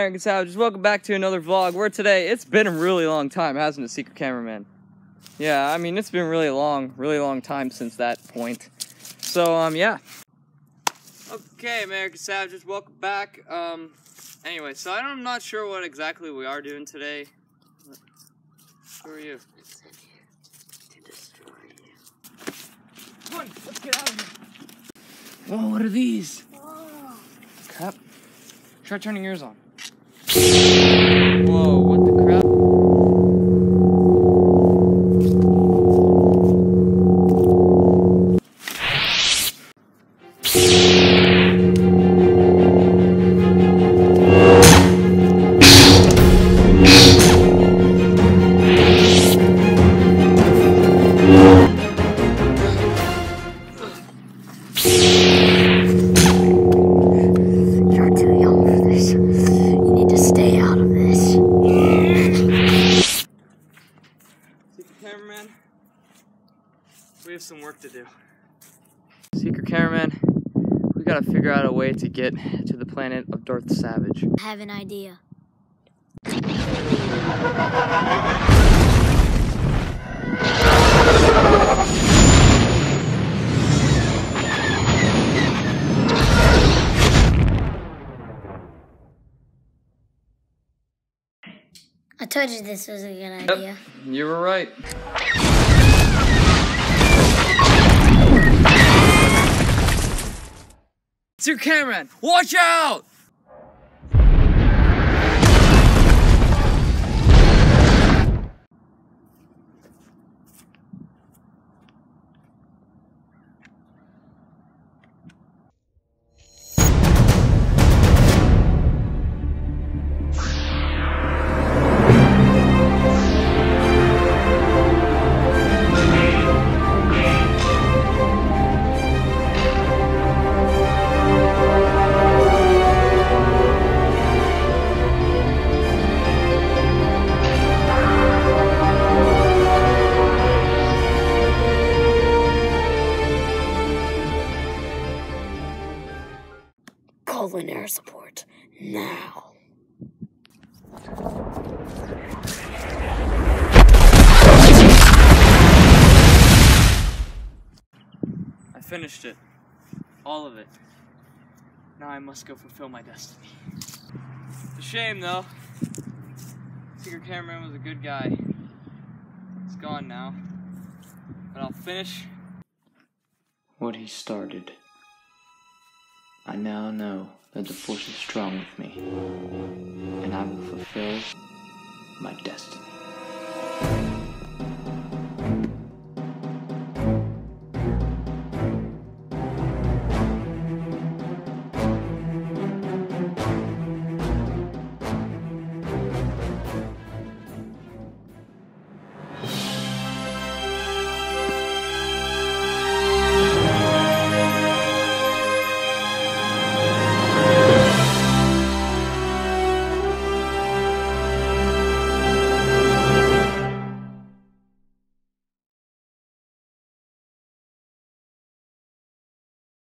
American Savages? Welcome back to another vlog. Where today, it's been a really long time, hasn't it, Secret Cameraman? Yeah, I mean, it's been really long, really long time since that point. So, um, yeah. Okay, American Savages, welcome back. Um, anyway, so I'm not sure what exactly we are doing today. Who are you? Come on, let's get out of here. Whoa, what are these? Crap. Try turning yours on. Some work to do. Secret cameraman, we gotta figure out a way to get to the planet of Darth Savage. I have an idea. I told you this was a good idea. Yep, You were right. Secret Cameraman, watch out! Calling air support now. I finished it. All of it. Now I must go fulfill my destiny. It's a shame though. Secret cameraman was a good guy. He's gone now. But I'll finish what he started. I now know that the force is strong with me, and I will fulfill my destiny.